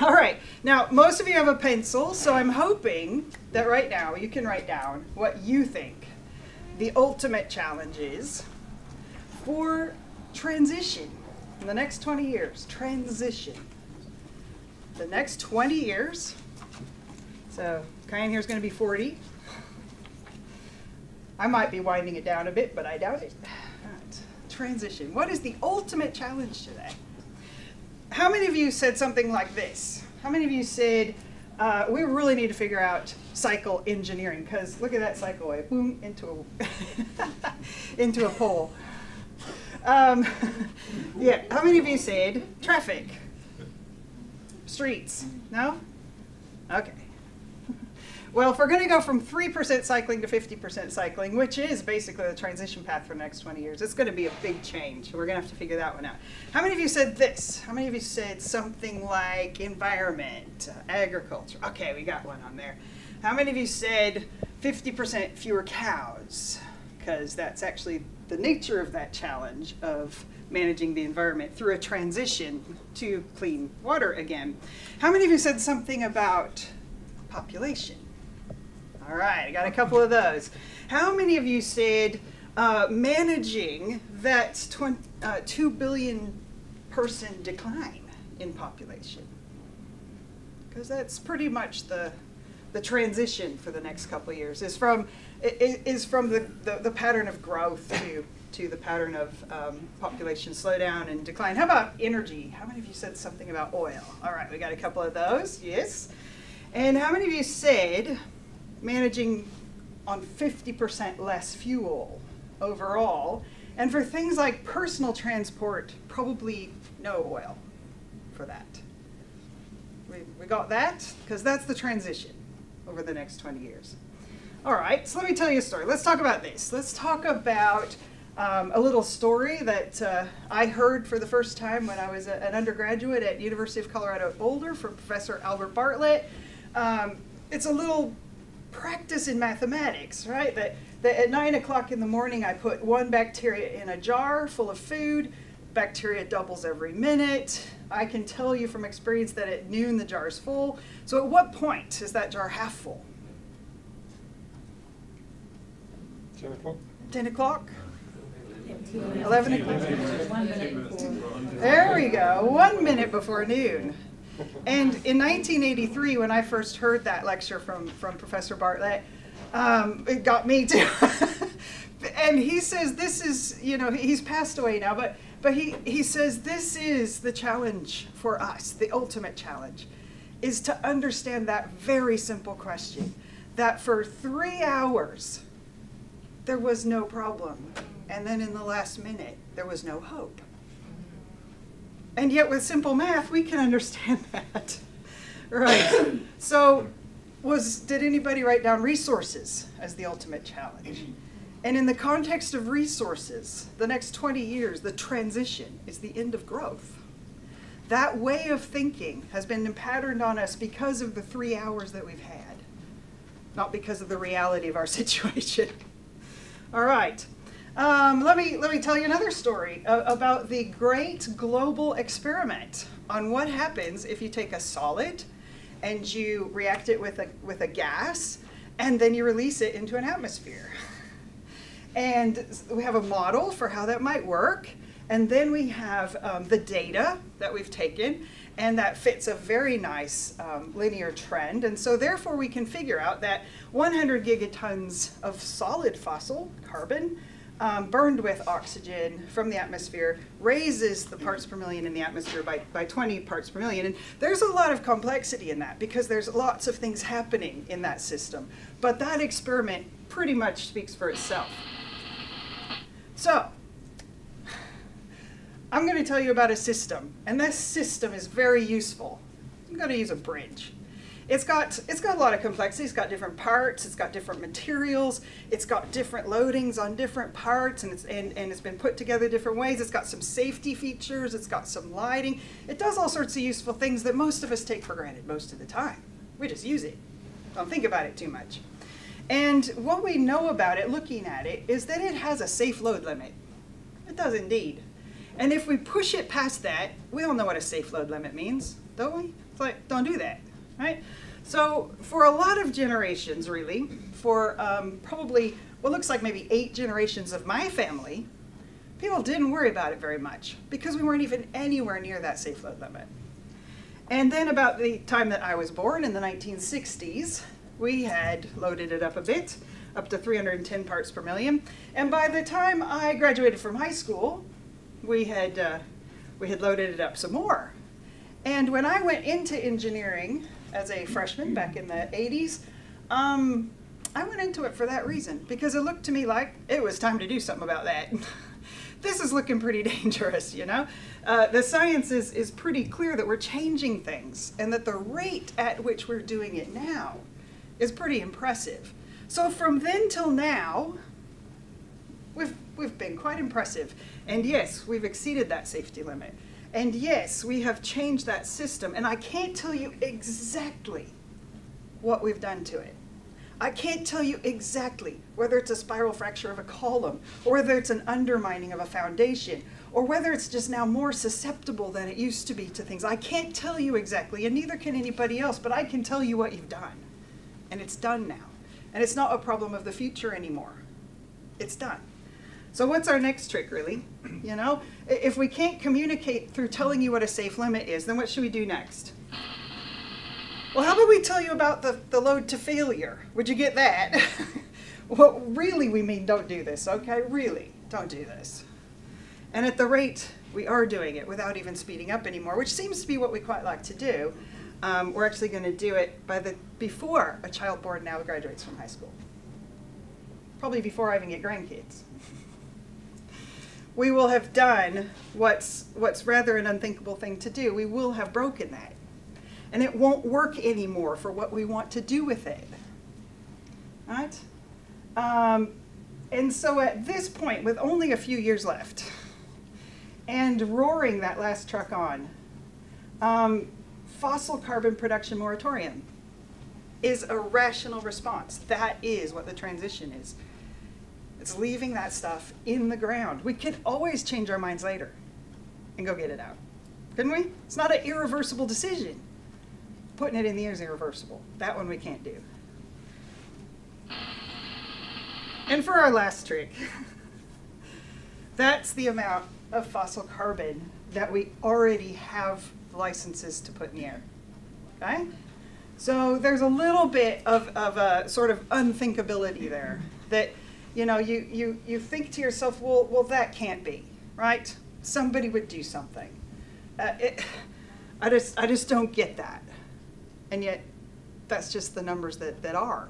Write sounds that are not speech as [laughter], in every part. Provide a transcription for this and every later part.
[laughs] All right, now most of you have a pencil, so I'm hoping that right now you can write down what you think the ultimate challenge is for transition in the next 20 years. Transition. The next 20 years, so Kyan here is going to be 40. I might be winding it down a bit, but I doubt it. [sighs] Right. Transition. What is the ultimate challenge today? How many of you said something like this? How many of you said, uh, we really need to figure out cycle engineering because look at that cycle wave, boom, into a, [laughs] into a pole. Um, [laughs] yeah, how many of you said traffic? Streets? No? Okay. Well, if we're going to go from 3% cycling to 50% cycling, which is basically the transition path for the next 20 years, it's going to be a big change. We're going to have to figure that one out. How many of you said this? How many of you said something like environment, agriculture? Okay, we got one on there. How many of you said 50% fewer cows? Because that's actually the nature of that challenge of managing the environment through a transition to clean water again. How many of you said something about population? All right, I got a couple of those. How many of you said uh, managing that 20, uh, 2 billion person decline in population? Because that's pretty much the, the transition for the next couple of years is from, is from the, the, the pattern of growth to, to the pattern of um, population slowdown and decline. How about energy? How many of you said something about oil? All right, we got a couple of those, yes. And how many of you said managing on 50% less fuel overall. And for things like personal transport, probably no oil for that. We, we got that? Because that's the transition over the next 20 years. All right, so let me tell you a story. Let's talk about this. Let's talk about um, a little story that uh, I heard for the first time when I was a, an undergraduate at University of Colorado Boulder from Professor Albert Bartlett. Um, it's a little practice in mathematics, right? That, that at nine o'clock in the morning, I put one bacteria in a jar full of food. Bacteria doubles every minute. I can tell you from experience that at noon the jar is full. So at what point is that jar half full? 10 o'clock. 10 o'clock? 11 o'clock? There we go, one minute before noon. And in 1983, when I first heard that lecture from, from Professor Bartlett, um, it got me too. [laughs] and he says this is, you know, he's passed away now, but, but he, he says this is the challenge for us, the ultimate challenge, is to understand that very simple question that for three hours there was no problem. And then in the last minute, there was no hope. And yet with simple math, we can understand [laughs] that. right. So was did anybody write down resources as the ultimate challenge? And in the context of resources, the next 20 years, the transition is the end of growth. That way of thinking has been patterned on us because of the three hours that we've had, not because of the reality of our [laughs] situation. All right. Um, let, me, let me tell you another story about the great global experiment on what happens if you take a solid and you react it with a, with a gas and then you release it into an atmosphere. And we have a model for how that might work. And then we have um, the data that we've taken, and that fits a very nice um, linear trend. And so therefore we can figure out that 100 gigatons of solid fossil carbon um, burned with oxygen from the atmosphere raises the parts per million in the atmosphere by, by 20 parts per million. And there's a lot of complexity in that because there's lots of things happening in that system. But that experiment pretty much speaks for itself. So, I'm going to tell you about a system, and this system is very useful. I'm going to use a bridge. It's got, it's got a lot of complexity. It's got different parts. It's got different materials. It's got different loadings on different parts, and it's, and, and it's been put together different ways. It's got some safety features. It's got some lighting. It does all sorts of useful things that most of us take for granted most of the time. We just use it. Don't think about it too much. And what we know about it, looking at it, is that it has a safe load limit. It does indeed. And if we push it past that, we all know what a safe load limit means, don't we? It's like, don't do that, right? So for a lot of generations, really, for um, probably what looks like maybe eight generations of my family, people didn't worry about it very much because we weren't even anywhere near that safe load limit. And then about the time that I was born in the 1960s, we had loaded it up a bit, up to 310 parts per million. And by the time I graduated from high school, we had, uh, we had loaded it up some more. And when I went into engineering as a freshman back in the 80s, um, I went into it for that reason because it looked to me like it was time to do something about that. [laughs] this is looking pretty [laughs] dangerous, you know? Uh, the science is, is pretty clear that we're changing things and that the rate at which we're doing it now is pretty impressive. So from then till now, we've, we've been quite impressive. And yes, we've exceeded that safety limit. And yes, we have changed that system. And I can't tell you exactly what we've done to it. I can't tell you exactly whether it's a spiral fracture of a column, or whether it's an undermining of a foundation, or whether it's just now more susceptible than it used to be to things. I can't tell you exactly, and neither can anybody else, but I can tell you what you've done. And it's done now. And it's not a problem of the future anymore. It's done. So what's our next trick, really? [clears throat] You know, if we can't communicate through telling you what a safe limit is, then what should we do next? Well, how about we tell you about the, the load to failure? Would you get that? [laughs] well, really, we mean don't do this, okay? Really, don't do this. And at the rate we are doing it without even speeding up anymore, which seems to be what we quite like to do, um, we're actually going to do it by the before a child born now graduates from high school. Probably before I even get grandkids. We will have done what's, what's rather an unthinkable thing to do. We will have broken that and it won't work anymore for what we want to do with it. Right? Um, and so at this point, with only a few years left, and roaring that last truck on, um, fossil carbon production moratorium is a rational response. That is what the transition is. It's leaving that stuff in the ground. We can always change our minds later and go get it out. Couldn't we? It's not an irreversible decision putting it in the air is irreversible. That one we can't do. And for our last trick, [laughs] that's the amount of fossil carbon that we already have licenses to put in the air. Okay? So there's a little bit of, of a sort of unthinkability there that, you know, you, you, you think to yourself, well, well, that can't be, right? Somebody would do something. Uh, it, I, just, I just don't get that. And yet, that's just the numbers that, that are.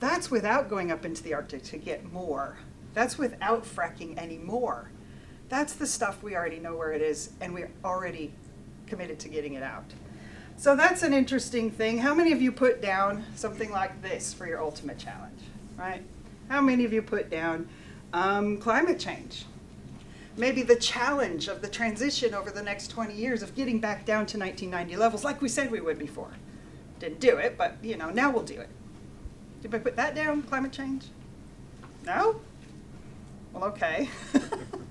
That's without going up into the Arctic to get more. That's without fracking anymore. That's the stuff we already know where it is, and we're already committed to getting it out. So that's an interesting thing. How many of you put down something like this for your ultimate challenge, right? How many of you put down um, climate change? Maybe the challenge of the transition over the next 20 years of getting back down to 1990 levels like we said we would before didn't do it, but you know, now we'll do it. Did I put that down, climate change? No? Well, okay. I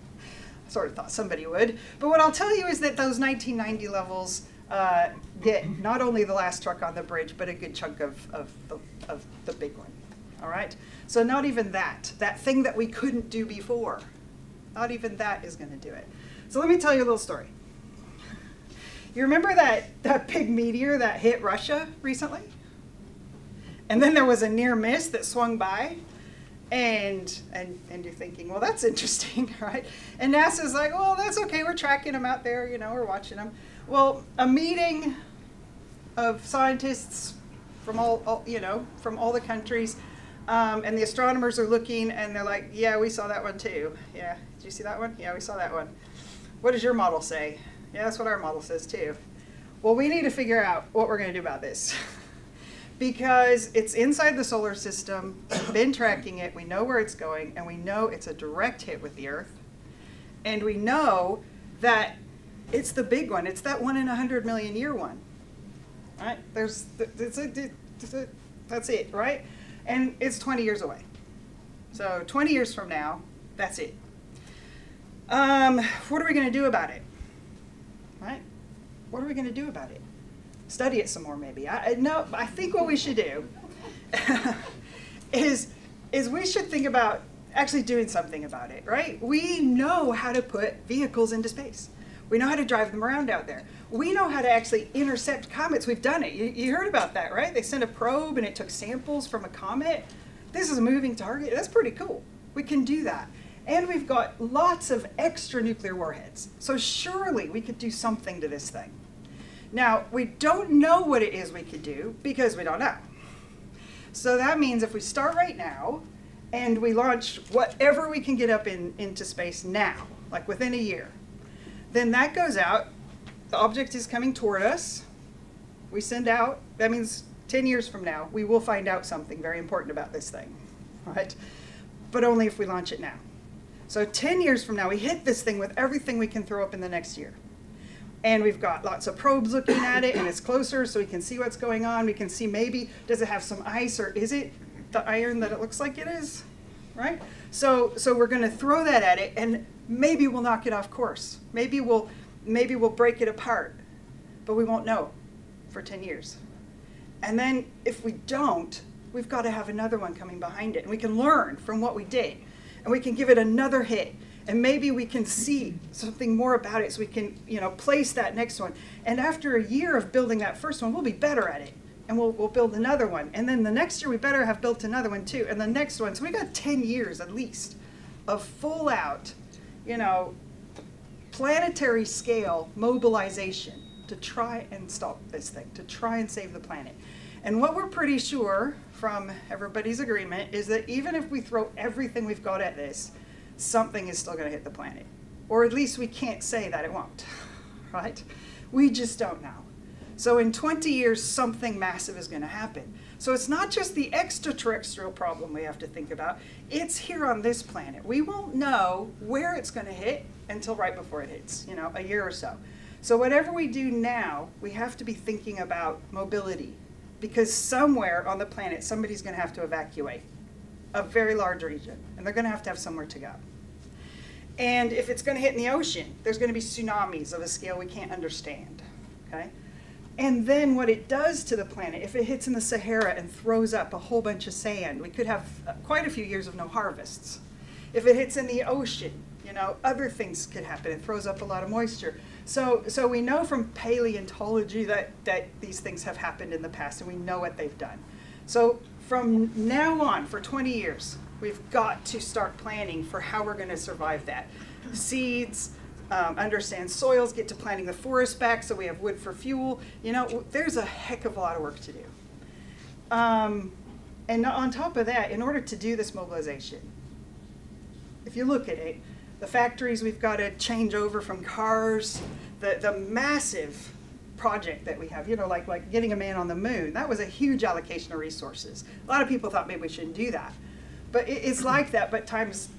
[laughs] sort of thought somebody would. But what I'll tell you is that those 1990 levels uh, get not only the last truck on the bridge, but a good chunk of, of, the, of the big one. All right? So not even that, that thing that we couldn't do before, not even that is going to do it. So let me tell you a little story. You remember that, that big meteor that hit Russia recently? And then there was a near miss that swung by. And, and, and you're thinking, well, that's interesting, [laughs] right? And NASA's like, well, that's okay. We're tracking them out there. You know, we're watching them. Well, a meeting of scientists from all, all you know, from all the countries, um, and the astronomers are looking, and they're like, yeah, we saw that one too. Yeah, did you see that one? Yeah, we saw that one. What does your model say? Yeah, that's what our model says too. Well, we need to figure out what we're going to do about this. [laughs] because it's inside the solar system, we've been tracking it, we know where it's going, and we know it's a direct hit with the Earth. And we know that it's the big one. It's that one in a hundred million year one. Right? There's, that's it, right? And it's 20 years away. So 20 years from now, that's it. Um, what are we going to do about it? Right? What are we going to do about it? Study it some more, maybe. I, no, I think what we should do [laughs] is is we should think about actually doing something about it, right? We know how to put vehicles into space. We know how to drive them around out there. We know how to actually intercept comets. We've done it. You, you heard about that, right? They sent a probe and it took samples from a comet. This is a moving target. That's pretty cool. We can do that. And we've got lots of extra nuclear warheads. So surely we could do something to this thing. Now, we don't know what it is we could do because we don't know. So that means if we start right now and we launch whatever we can get up in, into space now, like within a year, then that goes out. The object is coming toward us. We send out, that means 10 years from now, we will find out something very important about this thing, right? But only if we launch it now. So 10 years from now, we hit this thing with everything we can throw up in the next year. And we've got lots of probes looking at it, and it's closer, so we can see what's going on. We can see maybe, does it have some ice, or is it the iron that it looks like it is? Right? So, so we're going to throw that at it, and maybe we'll knock it off course. Maybe we'll, maybe we'll break it apart, but we won't know for 10 years. And then if we don't, we've got to have another one coming behind it, and we can learn from what we did, and we can give it another hit and maybe we can see something more about it so we can you know place that next one and after a year of building that first one we'll be better at it and we'll, we'll build another one and then the next year we better have built another one too and the next one so we got 10 years at least of full out you know planetary scale mobilization to try and stop this thing to try and save the planet and what we're pretty sure from everybody's agreement is that even if we throw everything we've got at this something is still going to hit the planet. Or at least we can't say that it won't, [laughs] right? We just don't know. So in 20 years, something massive is going to happen. So it's not just the extraterrestrial problem we have to think about, it's here on this planet. We won't know where it's going to hit until right before it hits, you know, a year or so. So whatever we do now, we have to be thinking about mobility because somewhere on the planet, somebody's going to have to evacuate a very large region, and they're going to have to have somewhere to go. And if it's going to hit in the ocean, there's going to be tsunamis of a scale we can't understand. Okay? And then what it does to the planet, if it hits in the Sahara and throws up a whole bunch of sand, we could have uh, quite a few years of no harvests. If it hits in the ocean, you know, other things could happen. It throws up a lot of moisture. So, so we know from paleontology that, that these things have happened in the past, and we know what they've done. So from now on, for 20 years, we've got to start planning for how we're going to survive that. Seeds, um, understand soils, get to planting the forest back so we have wood for fuel. You know, there's a heck of a lot of work to do. Um, and on top of that, in order to do this mobilization, if you look at it, the factories we've got to change over from cars, the, the massive project that we have, you know, like, like getting a man on the moon, that was a huge allocation of resources. A lot of people thought maybe we shouldn't do that. But it, it's like that, but times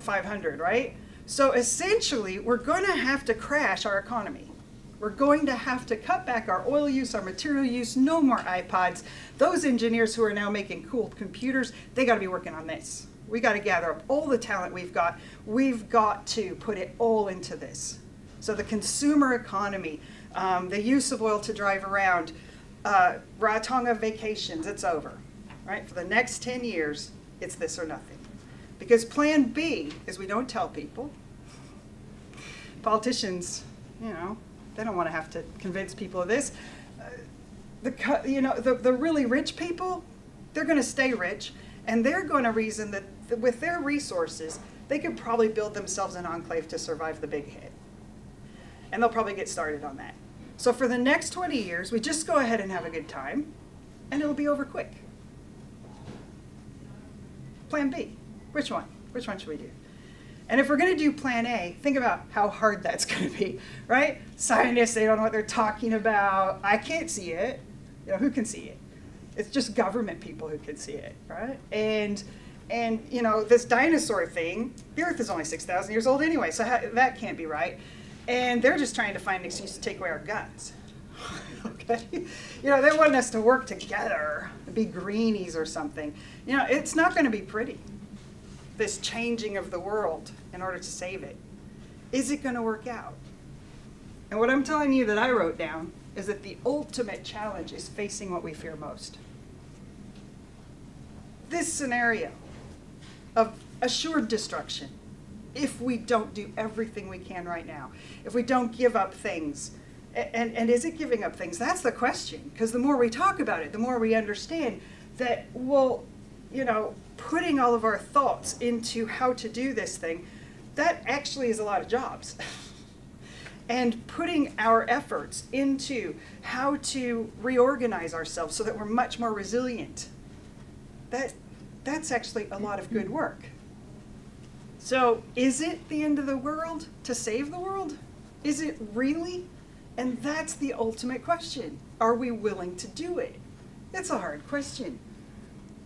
500, right? So essentially, we're going to have to crash our economy. We're going to have to cut back our oil use, our material use, no more iPods. Those engineers who are now making cool computers, they got to be working on this. We got to gather up all the talent we've got. We've got to put it all into this. So the consumer economy, um, the use of oil to drive around, uh, Rarotonga vacations, it's over, right? For the next 10 years, it's this or nothing. Because plan B is we don't tell people. Politicians, you know, they don't want to have to convince people of this. Uh, the, you know, the, the really rich people, they're going to stay rich, and they're going to reason that with their resources, they could probably build themselves an enclave to survive the big hit. And they'll probably get started on that. So for the next 20 years, we just go ahead and have a good time, and it'll be over quick. Plan B. Which one? Which one should we do? And if we're going to do plan A, think about how hard that's [laughs] going to be, right? Scientists, they don't know what they're talking about. I can't see it. You know, who can see it? It's just government people who can see it, right? And and you know, this dinosaur thing, the Earth is only 6,000 years old anyway, so that can't be right. And they're just trying to find an excuse to take away our guns. [laughs] okay? You know, they want us to work together, be greenies or something. You know, it's not going to be pretty, this changing of the world in order to save it. Is it going to work out? And what I'm telling you that I wrote down is that the ultimate challenge is facing what we fear most. This scenario of assured destruction, if we don't do everything we can right now, if we don't give up things, and, and is it giving up things? That's the question. Because the more we talk about it, the more we understand that, well, you know, putting all of our thoughts into how to do this thing, that actually is a lot of jobs. [laughs] and putting our efforts into how to reorganize ourselves so that we're much more resilient, that, that's actually a lot of good work. So, is it the end of the world to save the world? Is it really? And that's the ultimate question. Are we willing to do it? It's a hard question.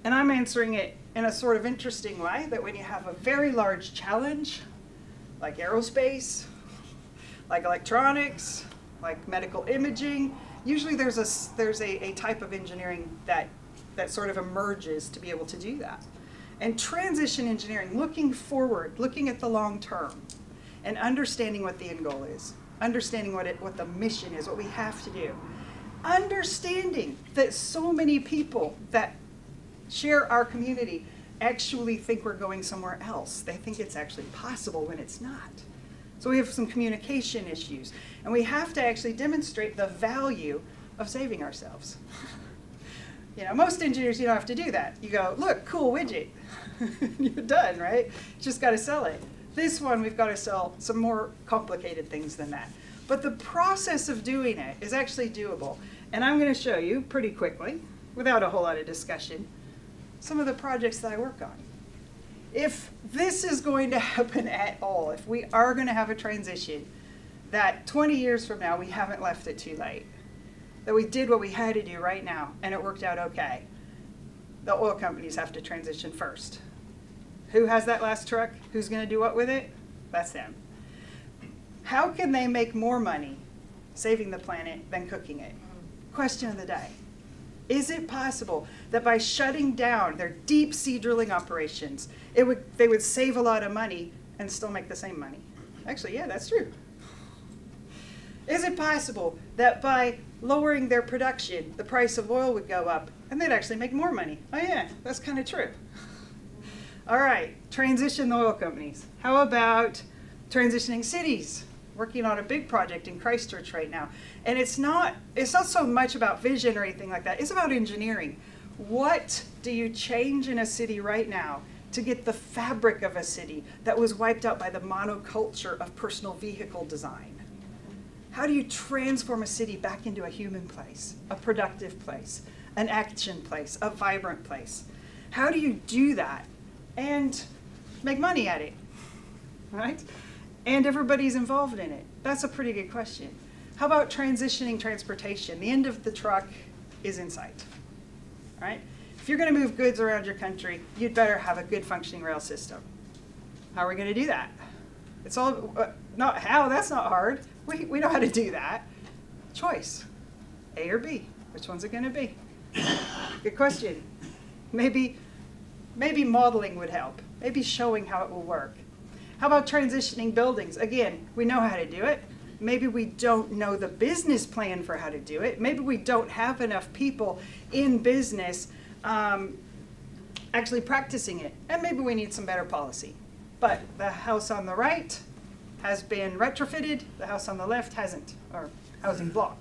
And I'm answering it in a sort of interesting way that when you have a very large challenge, like aerospace, like electronics, like medical imaging, usually there's a, there's a, a type of engineering that, that sort of emerges to be able to do that. And transition engineering, looking forward, looking at the long term, and understanding what the end goal is, understanding what, it, what the mission is, what we have to do, understanding that so many people that share our community actually think we're going somewhere else. They think it's actually possible when it's not. So we have some communication issues. And we have to actually demonstrate the value of saving ourselves. [laughs] you know, most engineers, you don't have to do that. You go, look, cool widget. [laughs] You're done, right? Just got to sell it. This one, we've got to sell some more complicated things than that. But the process of doing it is actually doable. And I'm going to show you pretty quickly, without a whole lot of discussion, some of the projects that I work on. If this is going to [laughs] happen at all, if we are going to have a transition, that 20 years from now we haven't left it too late, that we did what we had to do right now and it worked out okay, the oil companies have to transition first. Who has that last truck? Who's going to do what with it? That's them. How can they make more money saving the planet than cooking it? Mm-hmm. Question of the day. Is it possible that by shutting down their deep sea drilling operations, it would, they would save a lot of money and still make the same money? Actually, yeah, that's true. Is it possible that by lowering their production, the price of oil would go up and they'd actually make more money? Oh, yeah, that's kind of true. All right, transition the oil companies. How about transitioning cities? Working on a big project in Christchurch right now. And it's not it's not so much about vision or anything like that. It's about engineering. What do you change in a city right now to get the fabric of a city that was wiped out by the monoculture of personal vehicle design? How do you transform a city back into a human place, a productive place, an action place, a vibrant place? How do you do that and make money at it? Right? And everybody's involved in it? That's a pretty good question. How about transitioning transportation? The end of the truck is in sight, right? If you're going to move goods around your country, you'd better have a good functioning rail system. How are we going to do that? It's all, uh, not how, that's not hard. We, we know how to do that. Choice, A or B. Which one's it going to be? Good question. Maybe, maybe modeling would help. Maybe showing how it will work. How about transitioning buildings? Again, we know how to do it. Maybe we don't know the business plan for how to do it. Maybe we don't have enough people in business um, actually practicing it. And maybe we need some better policy. But the house on the right has been retrofitted, the house on the left hasn't, or housing block.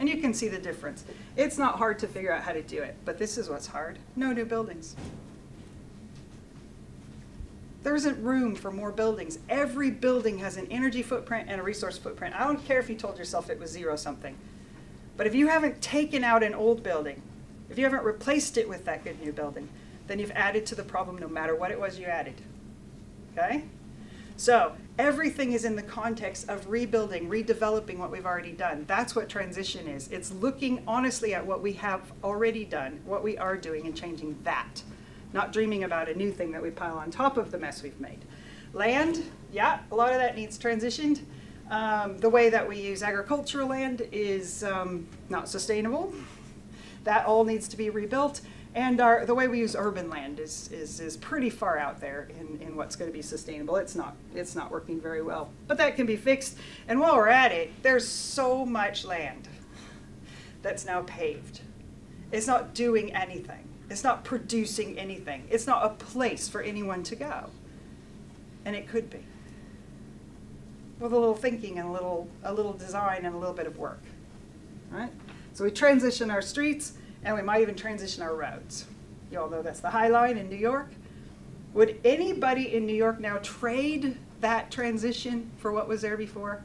And you can see the difference. It's not hard to figure out how to do it, but this is what's hard. No new buildings. There isn't room for more buildings. Every building has an energy footprint and a resource footprint. I don't care if you told yourself it was zero something. But if you haven't taken out an old building, if you haven't replaced it with that good new building, then you've added to the problem no matter what it was you added. Okay? So everything is in the context of rebuilding, redeveloping what we've already done. That's what transition is. It's looking honestly at what we have already done, what we are doing, and changing that not dreaming about a new thing that we pile on top of the mess we've made. Land, yeah, a lot of that needs transitioned. Um, the way that we use agricultural land is um, not sustainable. That all needs to be rebuilt. And our, the way we use urban land is, is, is pretty far out there in, in what's going to be sustainable. It's not, it's not working very well. But that can be fixed. And while we're at it, there's so much land that's now paved. It's not doing anything. It's not producing anything. It's not a place for anyone to go. And it could be. With a little thinking and a little, a little design and a little bit of work. Right? So we transition our streets and we might even transition our roads. You all know that's the High Line in New York. Would anybody in New York now trade that transition for what was there before?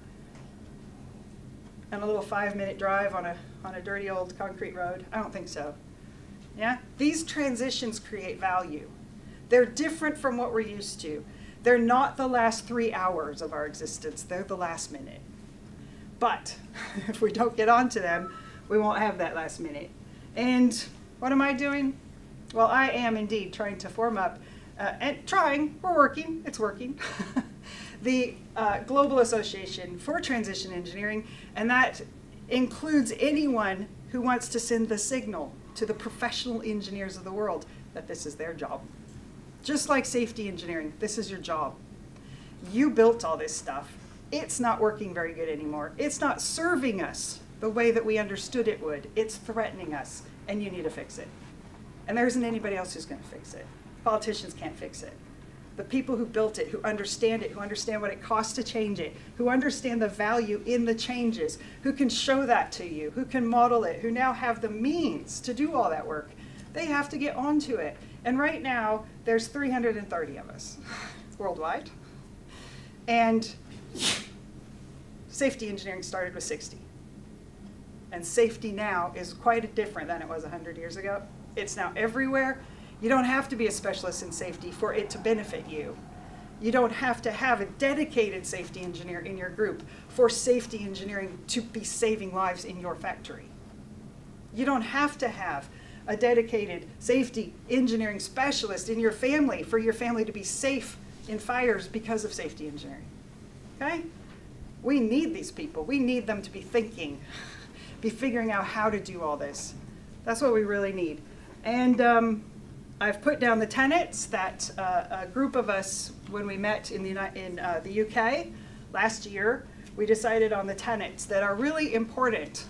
And a little five minute drive on a, on a dirty old concrete road? I don't think so. Yeah? These transitions create value. They're different from what we're used to. They're not the last three hours of our existence, they're the last minute. But [laughs] if we don't get onto them, we won't have that last minute. And what am I doing? Well, I am indeed trying to form up, uh, and trying, we're working, it's working, [laughs] the uh, Global Association for Transition Engineering, and that includes anyone who wants to send the signal to the professional engineers of the world that this is their job. Just like safety engineering, this is your job. You built all this stuff. It's not working very good anymore. It's not serving us the way that we understood it would. It's threatening us, and you need to fix it. And there isn't anybody else who's going to fix it. Politicians can't fix it. The people who built it, who understand it, who understand what it costs to change it, who understand the value in the changes, who can show that to you, who can model it, who now have the means to do all that work, they have to get onto it. And right now, there's 330 of us worldwide. And safety engineering started with 60. And safety now is quite different than it was 100 years ago. It's now everywhere. You don't have to be a specialist in safety for it to benefit you. You don't have to have a dedicated safety engineer in your group for safety engineering to be saving lives in your factory. You don't have to have a dedicated safety engineering specialist in your family for your family to be safe in fires because of safety engineering. Okay? We need these people. We need them to be thinking be figuring out how to do all this. That's what we really need. And um, I've put down the tenets that uh, a group of us, when we met in the, in, uh, the UK last year, we decided on the tenets that are really important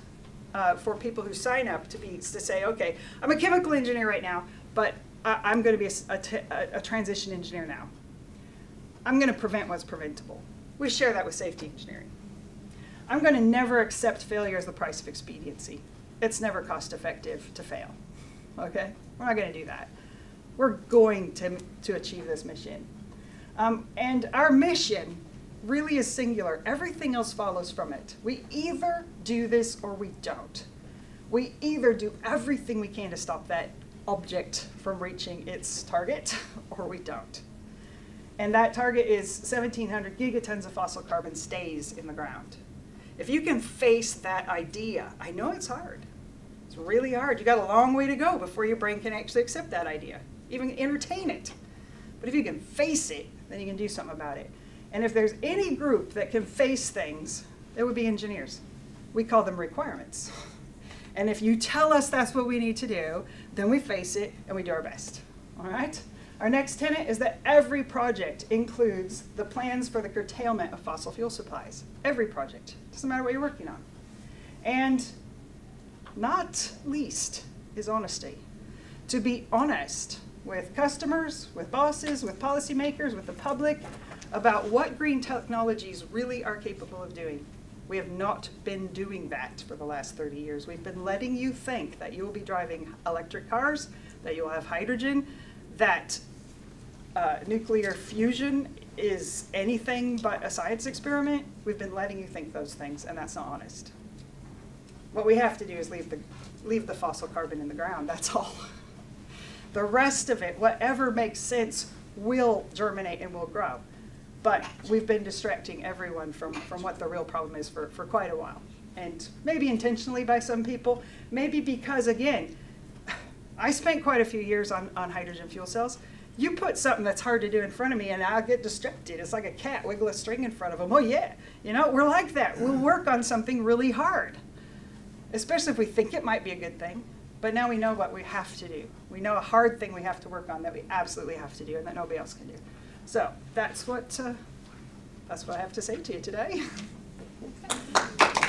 uh, for people who sign up to be to say, okay, I'm a chemical engineer right now, but I, am going to be a, a transition engineer now. I'm going to prevent what's preventable. We share that with safety engineering. I'm going to never accept failure as the price of expediency. It's never cost effective to fail. Okay? We're not going to do that. We're going to, to achieve this mission. Um, and our mission really is singular. Everything else follows from it. We either do this or we don't. We either do everything we can to stop that object from reaching its target [laughs] or we don't. And that target is 1,700 gigatons of fossil carbon stays in the ground. If you can face that idea, I know it's hard. It's really hard. You got a long way to go before your brain can actually accept that idea, even entertain it. But if you can face it, then you can do something about it. And if there's any group that can face things, it would be engineers. We call them requirements. And if you tell us that's what we need to do, then we face it and we do our best. All right? Our next tenet is that every project includes the plans for the curtailment of fossil fuel supplies. Every project. Doesn't matter what you're working on. And not least is honesty. To be honest with customers, with bosses, with policymakers, with the public about what green technologies really are capable of doing. We have not been doing that for the last 30 years. We've been letting you think that you will be driving electric cars, that you'll have hydrogen, that uh, nuclear fusion is anything but a science experiment, we've been letting you think those things, and that's not honest. What we have to do is leave the, leave the fossil carbon in the ground, that's all. [laughs] The rest of it, whatever makes sense, will germinate and will grow. But we've been distracting everyone from, from what the real problem is for, for quite a while. And maybe intentionally by some people, maybe because, again, I spent quite a few years on, on hydrogen fuel cells. You put something that's hard to do in front of me and I'll get distracted. It's like a cat wiggle a string in front of them. Oh yeah, you know, we're like that. We'll work on something really hard, especially if we think it might be a good thing. But now we know what we have to do. We know a hard thing we have to work on that we absolutely have to do and that nobody else can do. So that's what, uh, that's what I have to say to you today. [laughs]